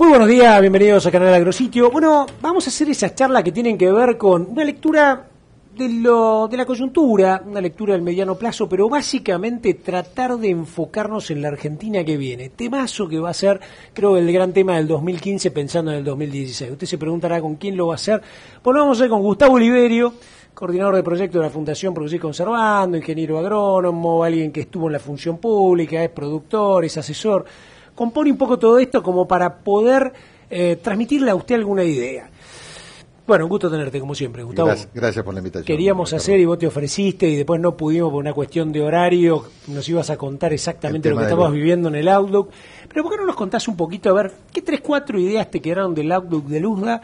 Muy buenos días, bienvenidos a Canal Agrositio. Bueno, vamos a hacer esas charlas que tienen que ver con una lectura de, lo, de la coyuntura, una lectura del mediano plazo, pero básicamente tratar de enfocarnos en la Argentina que viene. Temazo que va a ser, creo, el gran tema del 2015 pensando en el 2016. Usted se preguntará con quién lo va a hacer. Pues lo vamos a hacer con Gustavo Oliverio, coordinador de proyecto de la Fundación Producir Conservando, ingeniero agrónomo, alguien que estuvo en la función pública, es productor, es asesor compone un poco todo esto como para poder eh, transmitirle a usted alguna idea. Bueno, un gusto tenerte, como siempre, Gustavo. Gracias, por la invitación. Queríamos hacer y vos te ofreciste y después no pudimos por una cuestión de horario. Nos ibas a contar exactamente lo que estabas viviendo en el Outlook. Pero ¿por qué no nos contás un poquito, a ver, qué tres, cuatro ideas te quedaron del Outlook de Luzda?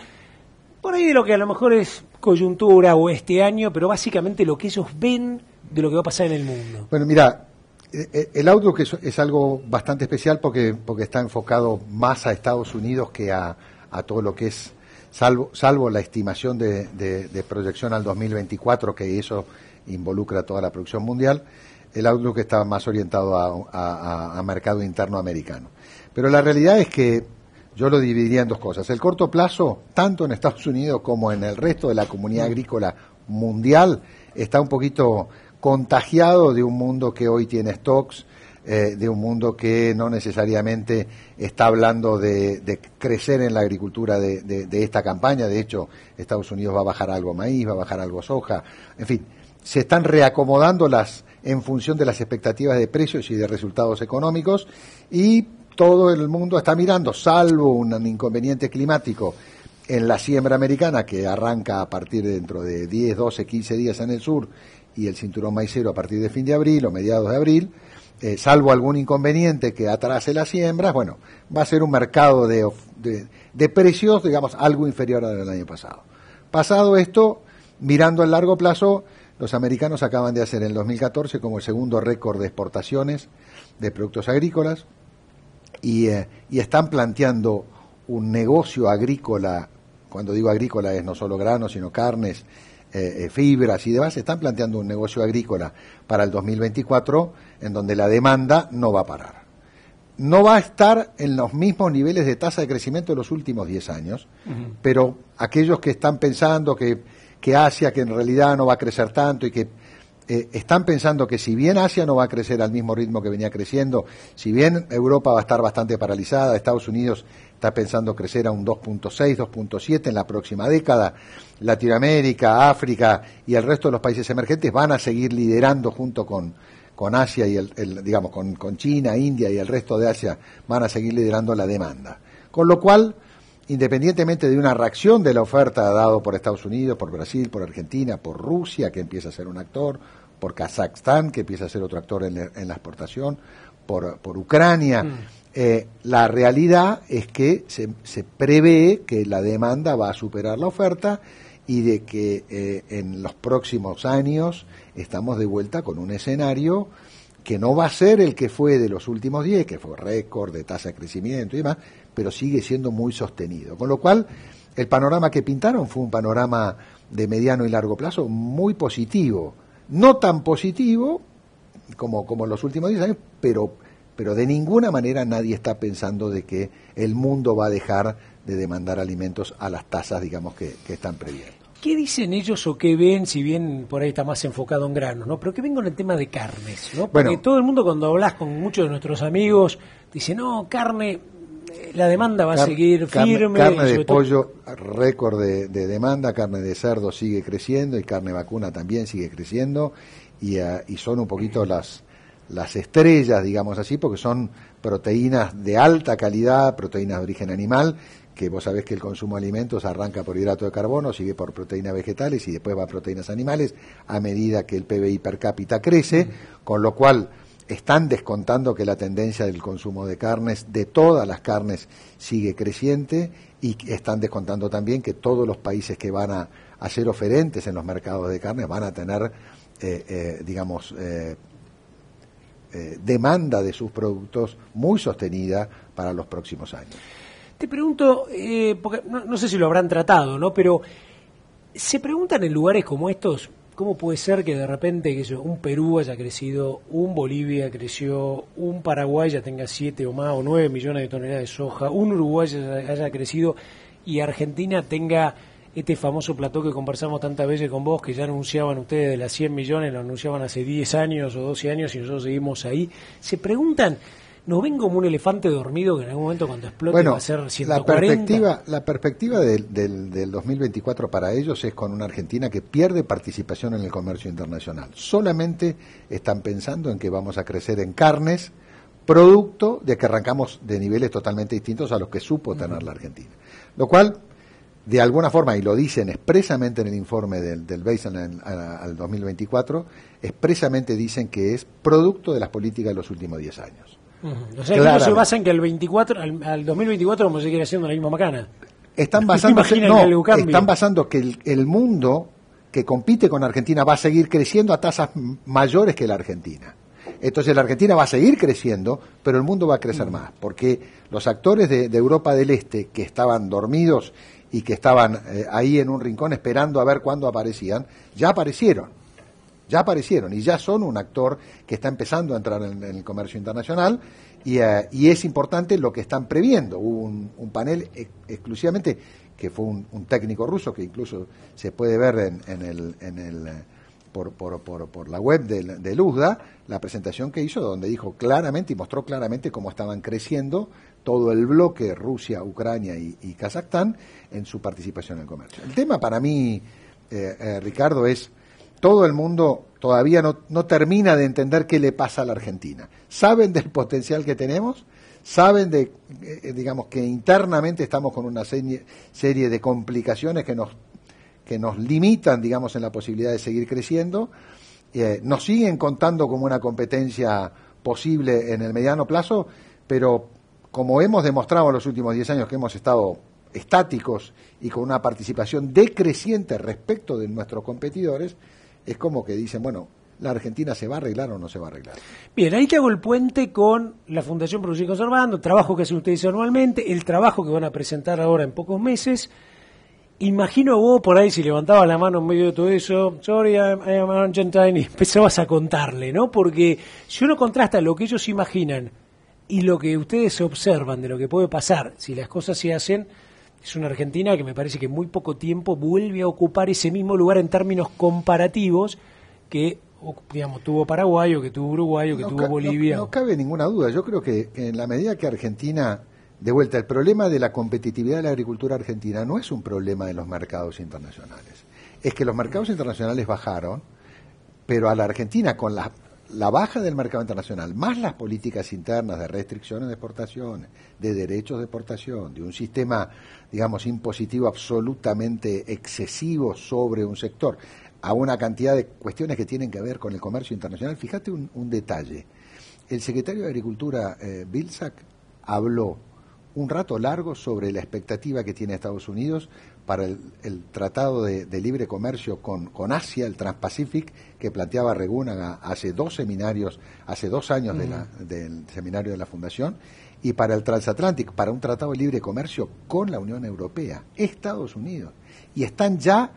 Por ahí de lo que a lo mejor es coyuntura o este año, pero básicamente lo que ellos ven de lo que va a pasar en el mundo. Bueno, mira, eh, eh, el Outlook es, algo bastante especial porque, porque está enfocado más a Estados Unidos que a, todo lo que es, salvo, salvo la estimación de, proyección al 2024, que eso involucra toda la producción mundial, el Outlook está más orientado a, a, mercado interno americano. Pero la realidad es que yo lo dividiría en dos cosas. El corto plazo, tanto en Estados Unidos como en el resto de la comunidad agrícola mundial, está un poquito contagiado de un mundo que hoy tiene stocks, eh, de un mundo que no necesariamente está hablando de, crecer en la agricultura de, esta campaña. De hecho, Estados Unidos va a bajar algo maíz, va a bajar algo soja. En fin, se están reacomodando las en función de las expectativas de precios y de resultados económicos y todo el mundo está mirando, salvo un inconveniente climático en la siembra americana que arranca a partir de dentro de 10, 12, 15 días en el sur y el cinturón maicero a partir de fin de abril o mediados de abril, eh, salvo algún inconveniente que atrase las siembras, bueno, va a ser un mercado de, precios, digamos, algo inferior al del año pasado. Pasado esto, mirando a largo plazo, los americanos acaban de hacer en el 2014 como el segundo récord de exportaciones de productos agrícolas y, eh, y están planteando un negocio agrícola, cuando digo agrícola es no solo granos, sino carnes, eh, eh, fibras y demás, están planteando un negocio agrícola para el 2024 en donde la demanda no va a parar. No va a estar en los mismos niveles de tasa de crecimiento de los últimos 10 años, pero aquellos que están pensando que, que Asia, que en realidad no va a crecer tanto y que eh, están pensando que si bien Asia no va a crecer al mismo ritmo que venía creciendo, si bien Europa va a estar bastante paralizada, Estados Unidos está pensando crecer a un 2.6, 2.7 en la próxima década. Latinoamérica, África y el resto de los países emergentes van a seguir liderando junto con, con Asia y el, digamos con, con, China, India y el resto de Asia van a seguir liderando la demanda. Con lo cual, independientemente de una reacción de la oferta dado por Estados Unidos, por Brasil, por Argentina, por Rusia, que empieza a ser un actor, por Kazajstán, que empieza a ser otro actor en, la exportación, por, por Ucrania, mm. Eh, la realidad es que se, prevé que la demanda va a superar la oferta y de que eh, en los próximos años estamos de vuelta con un escenario que no va a ser el que fue de los últimos 10, que fue récord de tasa de crecimiento y demás, pero sigue siendo muy sostenido. Con lo cual, el panorama que pintaron fue un panorama de mediano y largo plazo muy positivo. No tan positivo como, como en los últimos 10 años, pero pero de ninguna manera nadie está pensando de que el mundo va a dejar de demandar alimentos a las tasas, digamos, que, están previendo. ¿Qué dicen ellos o qué ven, si bien por ahí está más enfocado en granos, ¿no? Pero que ven con el tema de carnes, ¿no? Porque todo el mundo cuando hablas con muchos de nuestros amigos dice, no, carne, la demanda va a seguir firme. Carne, de pollo, récord de, demanda, carne de cerdo sigue creciendo y carne vacuna también sigue creciendo y, uh, y son un poquito las las estrellas, digamos así, porque son proteínas de alta calidad, proteínas de origen animal, que vos sabés que el consumo de alimentos arranca por hidrato de carbono, sigue por proteínas vegetales y después va a proteínas animales a medida que el PBI per cápita crece, con lo cual están descontando que la tendencia del consumo de carnes, de todas las carnes, sigue creciente y están descontando también que todos los países que van a, ser oferentes en los mercados de carne van a tener, eh, eh, digamos, eh, demanda de sus productos muy sostenida para los próximos años. Te pregunto, porque no, sé si lo habrán tratado, ¿no? Pero se preguntan en lugares como estos, ¿cómo puede ser que de repente un Perú haya crecido, un Bolivia creció, un Paraguay ya tenga 7 o más o 9 millones de toneladas de soja, un Uruguay haya crecido y Argentina tenga este famoso plató que conversamos tantas veces con vos, que ya anunciaban ustedes de las 100 millones, lo anunciaban hace 10 años o 12 años y nosotros seguimos ahí, se preguntan, ¿no ven como un elefante dormido que en algún momento cuando explote va a ser 140? La perspectiva, la perspectiva del, del, del 2024 para ellos es con una Argentina que pierde participación en el comercio internacional. Solamente están pensando en que vamos a crecer en carnes, producto de que arrancamos de niveles totalmente distintos a los que supo tener la Argentina. Lo cual de alguna forma, y lo dicen expresamente en el informe del, del al 2024, expresamente dicen que es producto de las políticas de los últimos 10 años. O sea, que no se basa en que el 24, al, 2024 vamos a seguir haciendo la misma macana. Están basando, no, están basando que el, el mundo que compite con Argentina va a seguir creciendo a tasas mayores que la Argentina. Entonces la Argentina va a seguir creciendo, pero el mundo va a crecer más, porque los actores de, de Europa del Este que estaban dormidos y que estaban eh, ahí en un rincón esperando a ver cuándo aparecían, ya aparecieron. Ya aparecieron y ya son un actor que está empezando a entrar en, el comercio internacional y, eh, y, es importante lo que están previendo. Hubo un, panel exclusivamente que fue un, técnico ruso que incluso se puede ver en, en el, en el por, por, por, la web de, de Luzda, la presentación que hizo, donde dijo claramente y mostró claramente cómo estaban creciendo todo el bloque Rusia, Ucrania y, Kazajstán en su participación en el comercio. El tema para mí, eh, eh, Ricardo, es todo el mundo todavía no, no, termina de entender qué le pasa a la Argentina. Saben del potencial que tenemos, saben de, eh, digamos, que internamente estamos con una serie, de complicaciones que nos, que nos limitan, digamos, en la posibilidad de seguir creciendo. nos siguen contando como una competencia posible en el mediano plazo, pero como hemos demostrado en los últimos 10 años que hemos estado estáticos y con una participación decreciente respecto de nuestros competidores, es como que dicen, bueno, ¿la Argentina se va a arreglar o no se va a arreglar? Bien, ahí te hago el puente con la Fundación Producir Conservando, trabajo que hacen ustedes anualmente, el trabajo que van a presentar ahora en pocos meses. Imagino vos por ahí, si levantabas la mano en medio de todo eso, sorry, I'm, Argentine, y empezabas a contarle, ¿no? Porque si uno contrasta lo que ellos imaginan y lo que ustedes observan de lo que puede pasar si las cosas se hacen, es una Argentina que me parece que en muy poco tiempo vuelve a ocupar ese mismo lugar en términos comparativos que digamos, tuvo Paraguay o que tuvo Uruguay o que tuvo Bolivia. No, cabe ninguna duda. Yo creo que en la medida que Argentina, de vuelta, el problema de la competitividad de la agricultura argentina no es un problema de los mercados internacionales. Es que los mercados internacionales bajaron, pero a la Argentina, con la la baja del mercado internacional, más las políticas internas de restricciones de exportaciones, de derechos de exportación, de un sistema, digamos, impositivo absolutamente excesivo sobre un sector, a una cantidad de cuestiones que tienen que ver con el comercio internacional. Fíjate un, detalle. El secretario de Agricultura, eh, Bilzak, habló un rato largo sobre la expectativa que tiene Estados Unidos para el, Tratado de, Libre Comercio con, con, Asia, el Transpacific, que planteaba Reguna hace dos seminarios, hace dos años del seminario de la Fundación, y para el Transatlantic, para un Tratado de Libre Comercio con la Unión Europea, Estados Unidos. Y están ya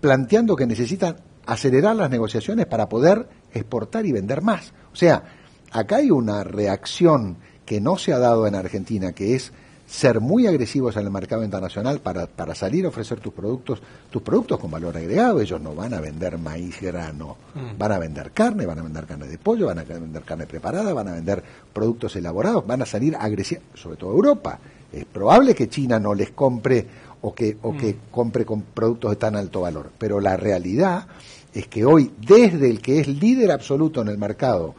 planteando que necesitan acelerar las negociaciones para poder exportar y vender más. O sea, acá hay una reacción que no se ha dado en Argentina, que es ser muy agresivos en el mercado internacional para, para salir a ofrecer tus productos, tus productos con valor agregado. Ellos no van a vender maíz grano, mm. van a vender carne, van a vender carne de pollo, van a vender carne preparada, van a vender productos elaborados, van a salir agresivos, sobre todo Europa. Es probable que China no les compre o que, o que mm. compre con productos de tan alto valor, pero la realidad es que hoy, desde el que es líder absoluto en el mercado,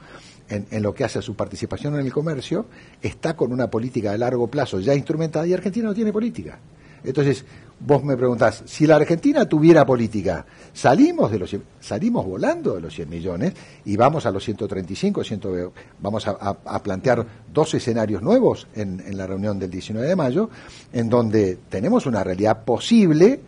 en, lo que hace a su participación en el comercio, está con una política de largo plazo ya instrumentada y Argentina no tiene política. Entonces, vos me preguntás, si la Argentina tuviera política, salimos de los salimos volando de los 100 millones y vamos a los 135, 100, vamos a, plantear dos escenarios nuevos en, en la reunión del 19 de mayo, en donde tenemos una realidad posible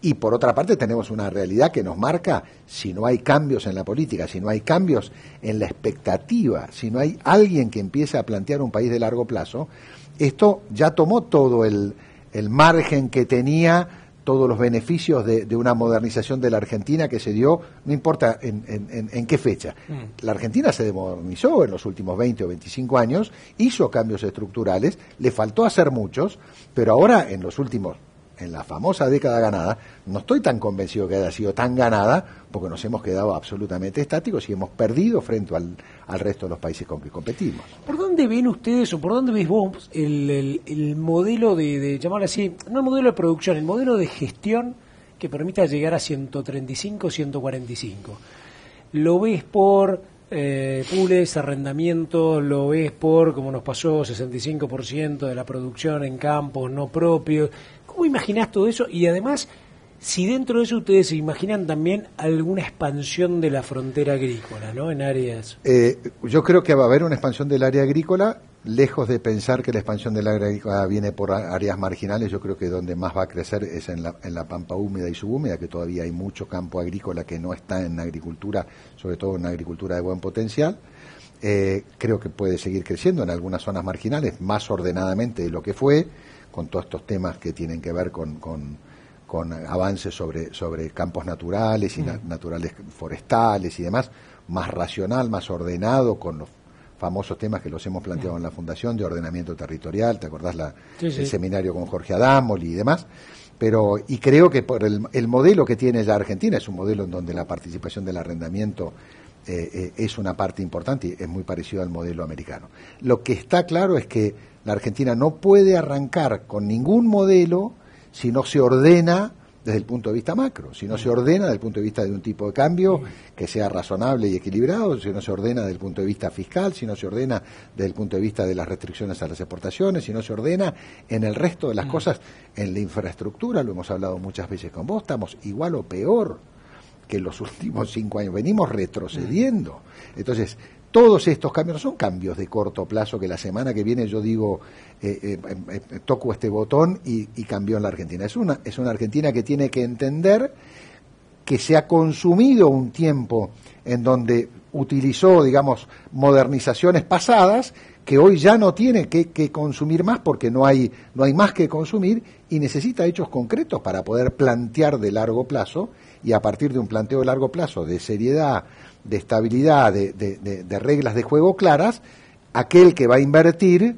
y por otra parte tenemos una realidad que nos marca si no hay cambios en la política, si no hay cambios en la expectativa, si no hay alguien que empiece a plantear un país de largo plazo, esto ya tomó todo el, el margen que tenía todos los beneficios de, una modernización de la Argentina que se dio, no importa en, qué fecha. Mm. La Argentina se modernizó en los últimos 20 o 25 años, hizo cambios estructurales, le faltó hacer muchos, pero ahora en los últimos en la famosa década ganada, no estoy tan convencido que haya sido tan ganada, porque nos hemos quedado absolutamente estáticos y hemos perdido frente al, resto de los países con que competimos. ¿Por dónde ven ustedes o por dónde veis vos el, el, modelo de, de, llamarlo así, no el modelo de producción, el modelo de gestión que permita llegar a 135, 145? ¿Lo ves por eh, pules, lo ves por, como nos pasó, 65% de la producción en campos no propios? ¿Cómo imaginás todo eso? Y además, si dentro de eso ustedes se imaginan también alguna expansión de la frontera agrícola, ¿no? En áreas. Eh, yo creo que va a haber una expansión del área agrícola, lejos de pensar que la expansión del área agrícola viene por áreas marginales. Yo creo que donde más va a crecer es en la, en la pampa húmeda y subhúmeda, que todavía hay mucho campo agrícola que no está en agricultura, sobre todo en agricultura de buen potencial. Eh, creo que puede seguir creciendo en algunas zonas marginales, más ordenadamente de lo que fue con todos estos temas que tienen que ver con, con, avances sobre, sobre campos naturales y mm. naturales forestales y demás, más racional, más ordenado, con los famosos temas que los hemos planteado en la Fundación de ordenamiento territorial, ¿te acordás la, el seminario con Jorge Adámoli y demás? Pero, y creo que por el, el, modelo que tiene ya Argentina es un modelo en donde la participación del arrendamiento eh, eh, es una parte importante y es muy parecido al modelo americano. Lo que está claro es que la Argentina no puede arrancar con ningún modelo si no se ordena desde el punto de vista macro, si no se ordena desde el punto de vista de un tipo de cambio que sea razonable y equilibrado, si no se ordena desde el punto de vista fiscal, si no se ordena desde el punto de vista de las restricciones a las exportaciones, si no se ordena en el resto de las mm. cosas, en la infraestructura, lo hemos hablado muchas veces con vos, estamos igual o peor que en los últimos cinco años, venimos retrocediendo. Entonces, todos estos cambios son cambios de corto plazo que la semana que viene yo digo, eh, eh, eh, toco este botón y, cambió en la Argentina. Es una, es una Argentina que tiene que entender que se ha consumido un tiempo en donde utilizó, digamos, modernizaciones pasadas que hoy ya no tiene que, que, consumir más porque no hay, no hay más que consumir y necesita hechos concretos para poder plantear de largo plazo y a partir de un planteo de largo plazo de seriedad, de estabilidad, de, reglas de juego claras, aquel que va a invertir,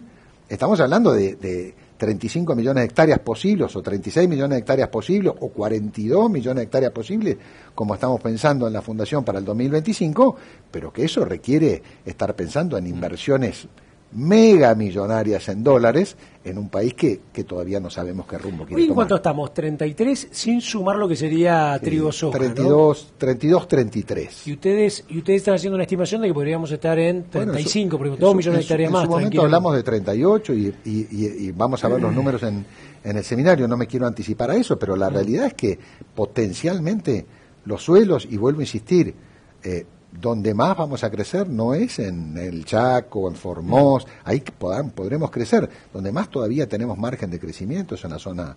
estamos hablando de, 35 millones de hectáreas posibles, o 36 millones de hectáreas posibles, o 42 millones de hectáreas posibles, como estamos pensando en la Fundación para el 2025, pero que eso requiere estar pensando en inversiones mega millonarias en dólares en un país que, que todavía no sabemos qué rumbo quiere ¿Y en cuánto estamos? 33 sin sumar lo que sería trigo soja, 32, 32, 33. Y ustedes, y ustedes están haciendo una estimación de que podríamos estar en 35, porque 2 millones de hectáreas más. En su momento hablamos de 38 y, y, y, vamos a ver los números en, en el seminario, no me quiero anticipar a eso, pero la realidad es que potencialmente los suelos, y vuelvo a insistir, eh, donde más vamos a crecer no es en el Chaco, en Formós, ahí podremos crecer. Donde más todavía tenemos margen de crecimiento es en la zona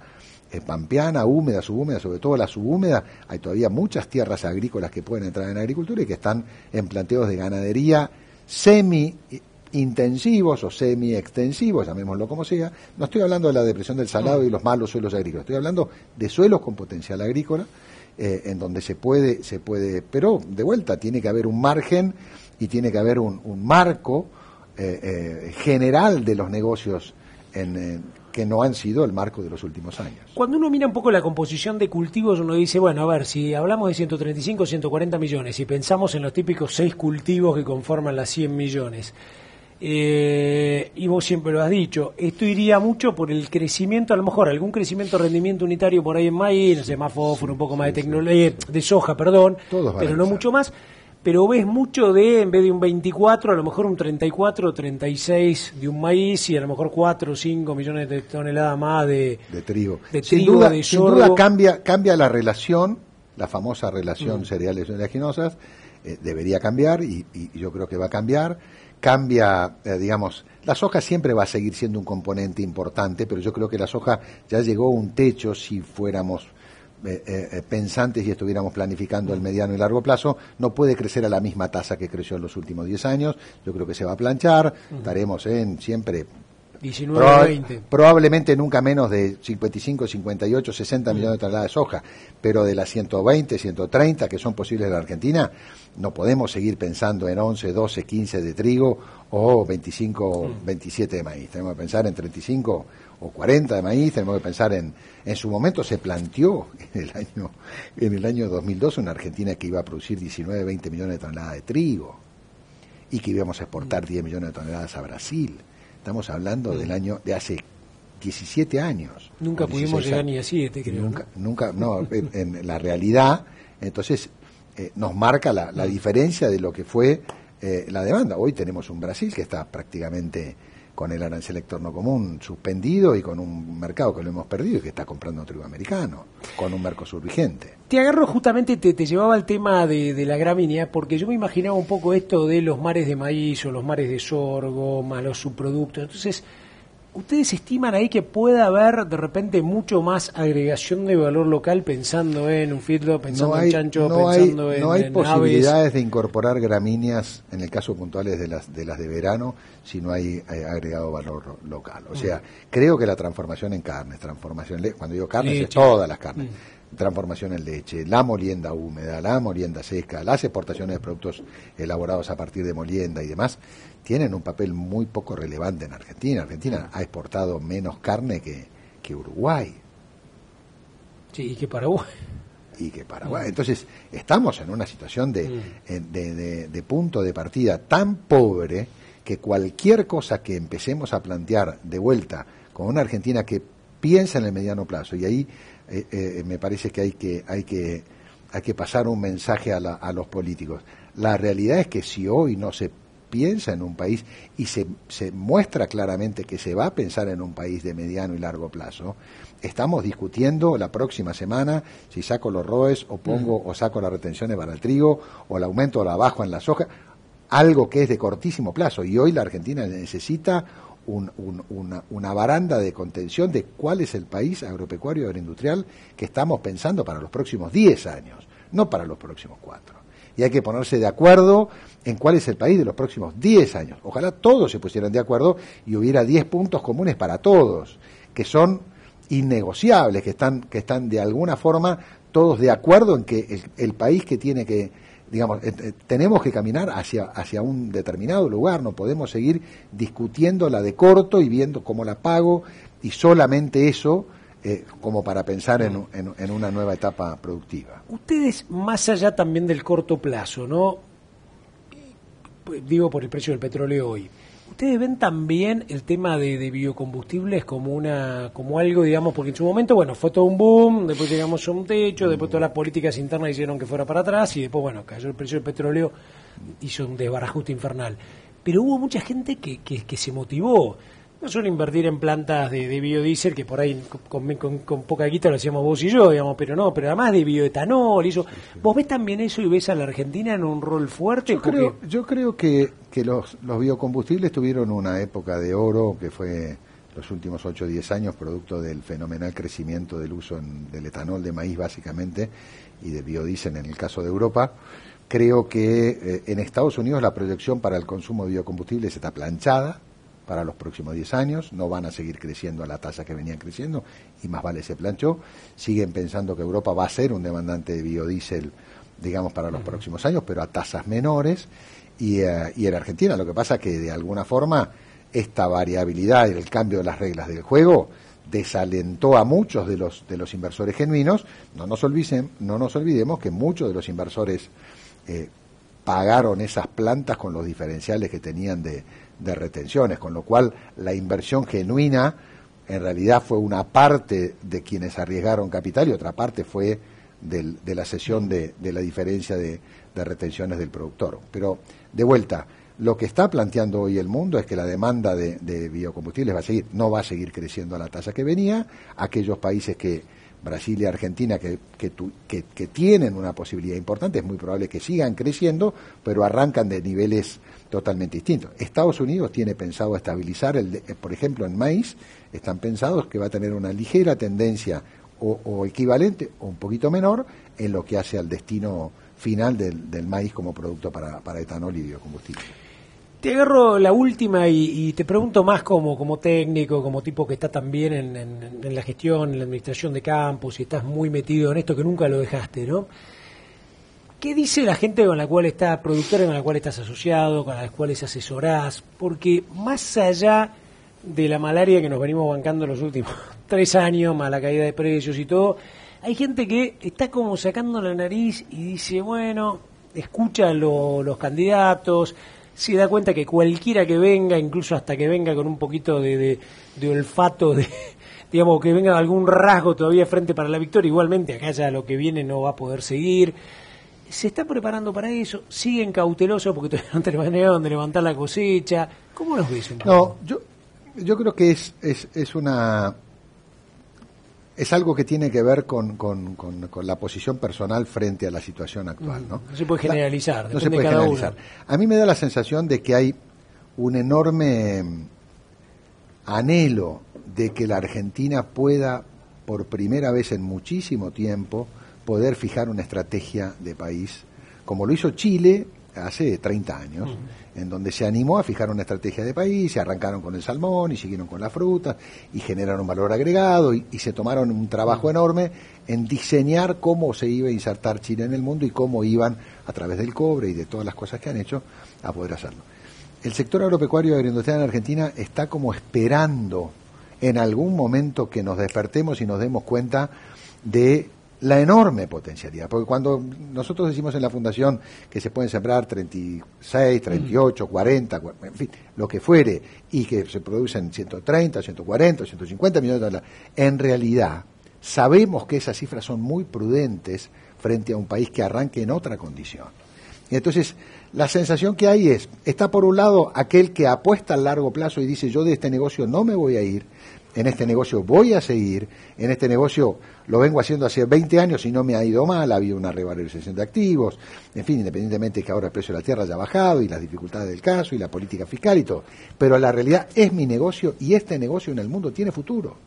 eh, pampeana, húmeda, subhúmeda, sobre todo la subhúmeda. Hay todavía muchas tierras agrícolas que pueden entrar en agricultura y que están en planteos de ganadería semi intensivos o semi-extensivos, llamémoslo como sea. No estoy hablando de la depresión del salado y los malos suelos agrícolas, estoy hablando de suelos con potencial agrícola eh, en donde se puede, se puede, pero de vuelta tiene que haber un margen y tiene que haber un, marco eh, eh, general de los negocios en, que no han sido el marco de los últimos años. Cuando uno mira un poco la composición de cultivos, uno dice, bueno, a ver, si hablamos de 135, 140 millones y pensamos en los típicos seis cultivos que conforman las 100 millones, eh, y vos siempre lo has dicho, esto iría mucho por el crecimiento, a lo mejor algún crecimiento rendimiento unitario por ahí en maíz, no sé, más fósforo, un poco más de tecnología, de soja, perdón, pero no mucho más. Pero ves mucho de, en vez de un 24, a lo mejor un 34 36 de un maíz y a lo mejor 4 o 5 millones de toneladas más de, trigo. De sin duda, cambia, cambia la relación, la famosa relación mm. cereales oleaginosas, eh, debería cambiar y yo creo que va a cambiar cambia, eh, digamos, la soja siempre va a seguir siendo un componente importante, pero yo creo que la soja ya llegó a un techo si fuéramos eh, eh, pensantes y estuviéramos planificando el mediano y largo plazo, no puede crecer a la misma tasa que creció en los últimos 10 años. Yo creo que se va a planchar, estaremos en siempre 19, 20. Probablemente nunca menos de 55, 58, 60 millones de toneladas de soja, pero de las 120, 130 que son posibles en la Argentina, no podemos seguir pensando en 11, 12, 15 de trigo o 25, 27 de maíz. Tenemos que pensar en 35 o 40 de maíz, tenemos que pensar en... En su momento se planteó en el año, en el año 2002 una Argentina que iba a producir 19, 20 millones de toneladas de trigo y que íbamos a exportar 10 millones de toneladas a Brasil. Estamos hablando del año de hace 17 años. Nunca pudimos llegar ni a 7, creo. Nunca, nunca no, en, la realidad, entonces eh, nos marca la, diferencia de lo que fue eh, la demanda. Hoy tenemos un Brasil que está prácticamente con el arancel no común suspendido y con un mercado que lo hemos perdido y que está comprando trigo americano, con un Mercosur vigente. Te agarro justamente, te, te llevaba el tema de, de, la gramínea, porque yo me imaginaba un poco esto de los mares de maíz o los mares de sorgo, más los subproductos. Entonces, ¿Ustedes estiman ahí que pueda haber de repente mucho más agregación de valor local pensando en un feedlot, pensando en chancho, pensando en No hay posibilidades de incorporar gramíneas en el caso puntuales de las de las de verano si no hay eh, agregado valor local. O sea, creo que la transformación en carnes, transformación cuando digo carnes es todas las carnes. Mm. Transformación en leche, la molienda húmeda, la molienda seca, las exportaciones de productos elaborados a partir de molienda y demás, tienen un papel muy poco relevante en Argentina. Argentina ha exportado menos carne que, que Uruguay. Sí, y que Paraguay. Y que Paraguay. Entonces, estamos en una situación de, mm. de, de, punto de partida tan pobre que cualquier cosa que empecemos a plantear de vuelta con una Argentina que piensa en el mediano plazo, y ahí eh, eh, me parece que hay que, hay que, hay que pasar un mensaje a, a los políticos. La realidad es que si hoy no se piensa en un país y se, se, muestra claramente que se va a pensar en un país de mediano y largo plazo, estamos discutiendo la próxima semana si saco los ROES o pongo o saco las retenciones para el trigo o el aumento o la bajo en la soja, algo que es de cortísimo plazo. Y hoy la Argentina necesita una, una, baranda de contención de cuál es el país agropecuario y agroindustrial que estamos pensando para los próximos 10 años, no para los próximos 4 y hay que ponerse de acuerdo en cuál es el país de los próximos 10 años. Ojalá todos se pusieran de acuerdo y hubiera 10 puntos comunes para todos, que son innegociables, que están, que están de alguna forma todos de acuerdo en que el, país que tiene que, digamos, eh, eh, tenemos que caminar hacia, hacia un determinado lugar, no podemos seguir discutiendo la de corto y viendo cómo la pago y solamente eso eh, como para pensar en, en, una nueva etapa productiva. Ustedes, más allá también del corto plazo, ¿no? Digo por el precio del petróleo hoy. ¿Ustedes ven también el tema de, biocombustibles como una como algo, digamos, porque en su momento, bueno, fue todo un boom, después llegamos a un techo, después todas las políticas internas hicieron que fuera para atrás y después, bueno, cayó el precio del petróleo, hizo un desbarajuste infernal. Pero hubo mucha gente que, que, que se motivó no solo invertir en plantas de, biodiesel, que por ahí con, poca guita lo hacíamos vos y yo, digamos, pero no, pero además de bioetanol, eso. ¿Vos ves también eso y ves a la Argentina en un rol fuerte? Yo creo, yo creo que, que los, los biocombustibles tuvieron una época de oro que fue los últimos 8 o 10 años, producto del fenomenal crecimiento del uso del etanol de maíz básicamente y de biodiesel en el caso de Europa. Creo que eh, en Estados Unidos la proyección para el consumo de biocombustibles está planchada, para los próximos 10 años, no van a seguir creciendo a la tasa que venían creciendo y más vale se planchó. Siguen pensando que Europa va a ser un demandante de biodiesel, digamos, para los próximos años, pero a tasas menores. Y, eh, y en Argentina lo que pasa es que de alguna forma esta variabilidad y el cambio de las reglas del juego desalentó a muchos de los, de los inversores genuinos. No nos, olviden, no nos olvidemos que muchos de los inversores eh, pagaron esas plantas con los diferenciales que tenían de, de retenciones, con lo cual la inversión genuina en realidad fue una parte de quienes arriesgaron capital y otra parte fue de la cesión de, la diferencia de, retenciones del productor. Pero, de vuelta, lo que está planteando hoy el mundo es que la demanda de, biocombustibles va a seguir, no va a seguir creciendo a la tasa que venía. Aquellos países que, Brasil y Argentina, que, que, tienen una posibilidad importante, es muy probable que sigan creciendo, pero arrancan de niveles totalmente distinto. Estados Unidos tiene pensado estabilizar, el eh, por ejemplo, en maíz, están pensados que va a tener una ligera tendencia o, equivalente o un poquito menor en lo que hace al destino final del, maíz como producto para, etanol y biocombustible. Te agarro la última y, te pregunto más como, como técnico, como tipo que está también en, en, la gestión, en la administración de campus y estás muy metido en esto que nunca lo dejaste, ¿no? ¿Qué dice la gente con la cual está productora, con la cual estás asociado, con las cuales asesorás? Porque más allá de la malaria que nos venimos bancando los últimos tres años, más la caída de precios y todo, hay gente que está como sacando la nariz y dice, bueno, escucha los candidatos, se da cuenta que cualquiera que venga, incluso hasta que venga con un poquito de, olfato, de, digamos, que venga algún rasgo todavía frente para la victoria, igualmente acá ya lo que viene no va a poder seguir. Se está preparando para eso, siguen cautelosos porque todavía no tenemos donde levantar la cosecha. ¿Cómo los ves? no, yo, yo creo que es, es, es una es algo que tiene que ver con, con, con, la posición personal frente a la situación actual. No, no se puede generalizar. no se puede generalizar. A mí me da la sensación de que hay un enorme anhelo de que la Argentina pueda, por primera vez en muchísimo tiempo, poder fijar una estrategia de país, como lo hizo Chile hace 30 años en donde se animó a fijar una estrategia de país, se arrancaron con el salmón y siguieron con la fruta y generaron valor agregado y, se tomaron un trabajo enorme en diseñar cómo se iba a insertar Chile en el mundo y cómo iban a través del cobre y de todas las cosas que han hecho a poder hacerlo. El sector agropecuario y agroindustrial en Argentina está como esperando en algún momento que nos despertemos y nos demos cuenta de la enorme potencialidad. Porque cuando nosotros decimos en la Fundación que se pueden sembrar 36, 38, 40, en fin, lo que fuere, y que se producen 130, 140, 150 millones de dólares, en realidad sabemos que esas cifras son muy prudentes frente a un país que arranque en otra condición. Y entonces, la sensación que hay es, está por un lado aquel que apuesta a largo plazo y dice, yo de este negocio no me voy a ir, en este negocio voy a seguir, en este negocio lo vengo haciendo hace 20 años y no me ha ido mal, ha habido una revalorización de activos, en fin, independientemente de que ahora el precio de la tierra haya bajado y las dificultades del caso y la política fiscal y todo. Pero la realidad es mi negocio y este negocio en el mundo tiene futuro.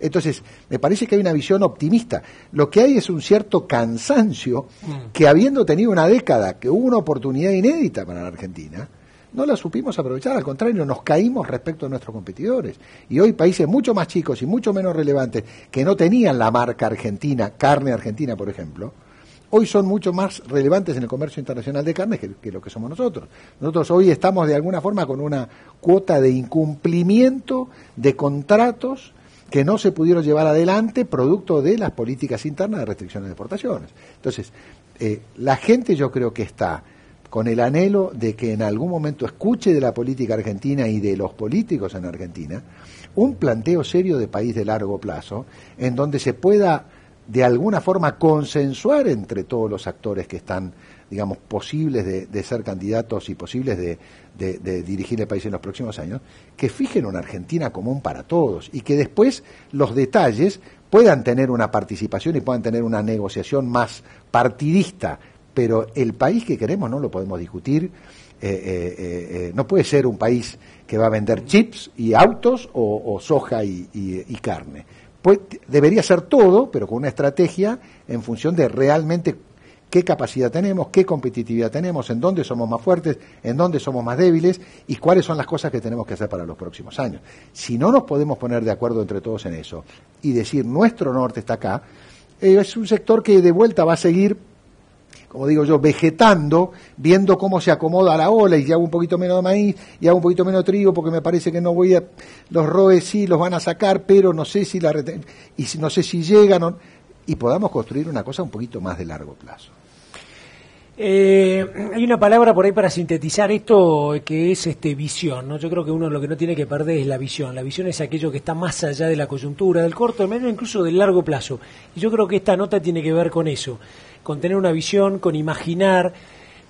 Entonces, me parece que hay una visión optimista. Lo que hay es un cierto cansancio mm. que habiendo tenido una década, que hubo una oportunidad inédita para la Argentina, no la supimos aprovechar, al contrario, nos caímos respecto a nuestros competidores. Y hoy países mucho más chicos y mucho menos relevantes, que no tenían la marca argentina, carne argentina, por ejemplo, hoy son mucho más relevantes en el comercio internacional de carne que, lo que somos nosotros. Nosotros hoy estamos de alguna forma con una cuota de incumplimiento de contratos que no se pudieron llevar adelante producto de las políticas internas de restricciones de exportaciones. Entonces, eh, la gente yo creo que está con el anhelo de que en algún momento escuche de la política argentina y de los políticos en Argentina un planteo serio de país de largo plazo, en donde se pueda de alguna forma consensuar entre todos los actores que están, digamos, posibles de, ser candidatos y posibles de, de, dirigir el país en los próximos años, que fijen una Argentina común para todos y que después los detalles puedan tener una participación y puedan tener una negociación más partidista pero el país que queremos no lo podemos discutir. Eh, eh, eh, no puede ser un país que va a vender chips y autos o, soja y, carne. Pues, debería ser todo, pero con una estrategia en función de realmente qué capacidad tenemos, qué competitividad tenemos, en dónde somos más fuertes, en dónde somos más débiles y cuáles son las cosas que tenemos que hacer para los próximos años. Si no nos podemos poner de acuerdo entre todos en eso y decir nuestro norte está acá, es un sector que de vuelta va a seguir como digo yo, vegetando, viendo cómo se acomoda la ola y ya hago un poquito menos de maíz y hago un poquito menos de trigo porque me parece que no voy a, los roes sí los van a sacar, pero no sé si la y no sé si llegan y podamos construir una cosa un poquito más de largo plazo. Eh, hay una palabra por ahí para sintetizar esto que es este visión. ¿no? Yo creo que uno lo que no tiene que perder es la visión. La visión es aquello que está más allá de la coyuntura, del corto, del medio, incluso del largo plazo. Y yo creo que esta nota tiene que ver con eso con tener una visión, con imaginar,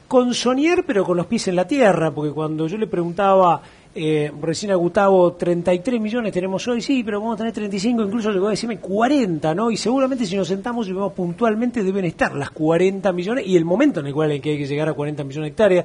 con soñar, pero con los pies en la tierra, porque cuando yo le preguntaba eh, recién a Gustavo, 33 millones tenemos hoy, sí, pero vamos a tener 35, incluso llegó a decirme 40, ¿no? Y seguramente si nos sentamos y vemos puntualmente deben estar las 40 millones y el momento en el cual hay que, hay que llegar a 40 millones de hectáreas.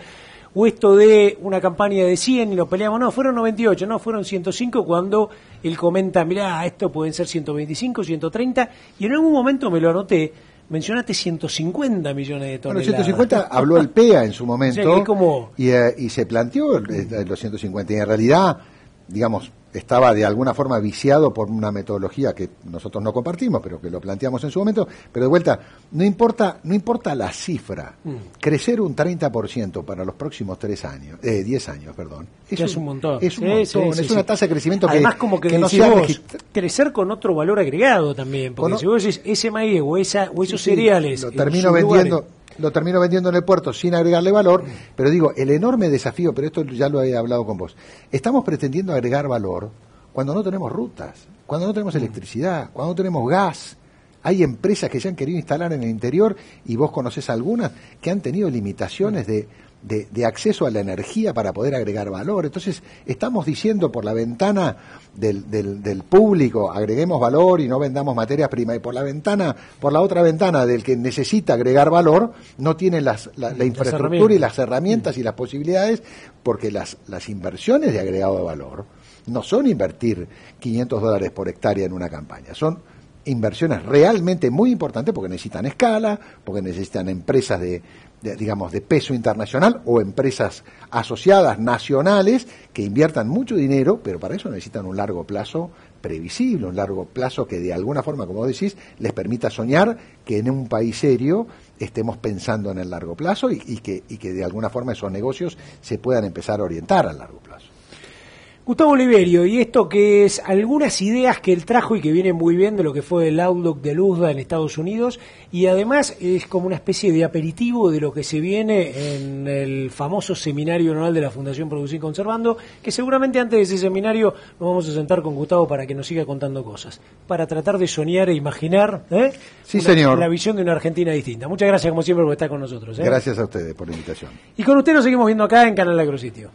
O esto de una campaña de 100 y lo peleamos, no, fueron 98, no, fueron 105 cuando él comenta, mirá, esto pueden ser 125, 130, y en algún momento me lo anoté, mencionaste 150 millones de Bueno, toneladas. 150 habló el PEA en su momento O sea, como- y, eh, y se planteó el- los 150 y en realidad, digamos, estaba de alguna forma viciado por una metodología que nosotros no compartimos, pero que lo planteamos en su momento, pero de vuelta, no importa, no importa la cifra, Mm. crecer un 30% para los próximos tres años, eh, 10 años, perdón, Ya es un montón. Es un Sí, montón, sí, sí, es una tasa de crecimiento que, Además, como que, no decís se crecer con otro valor agregado también. Porque si vos decís ese maíz o, esa, o esos cereales. Lo termino vendiendo. lugares- Lo termino vendiendo en el puerto sin agregarle valor, pero digo, el enorme desafío, pero esto ya lo he hablado con vos, estamos pretendiendo agregar valor cuando no tenemos rutas, cuando no tenemos electricidad, cuando no tenemos gas. Hay empresas que se han querido instalar en el interior y vos conocés algunas que han tenido limitaciones de, de- de acceso a la energía para poder agregar valor. Entonces, estamos diciendo por la ventana del, del- del público, agreguemos valor y no vendamos materias primas, y por la ventana, por la otra ventana del que necesita agregar valor, no tiene las- la, la infraestructura y las herramientas y las posibilidades, porque las, las inversiones de agregado de valor no son invertir 500 dólares por hectárea en una campaña, son inversiones realmente muy importantes porque necesitan escala, porque necesitan empresas de, digamos, de peso internacional o empresas asociadas nacionales que inviertan mucho dinero, pero para eso necesitan un largo plazo previsible, un largo plazo que de alguna forma, como decís, les permita soñar que en un país serio estemos pensando en el largo plazo y, y que, y que de alguna forma esos negocios se puedan empezar a orientar al largo plazo. Gustavo Oliverio, y esto que es algunas ideas que él trajo y que vienen muy bien de lo que fue el Outlook de Luzda en Estados Unidos, y además es como una especie de aperitivo de lo que se viene en el famoso seminario anual de la Fundación Producir Conservando, que seguramente antes de ese seminario nos vamos a sentar con Gustavo para que nos siga contando cosas, para tratar de soñar e imaginar ¿eh? Sí, Una- señor. la visión de una Argentina distinta. Muchas gracias como siempre por estar con nosotros. ¿eh? Gracias a ustedes por la invitación. Y con usted nos seguimos viendo acá en Canal Agrositio.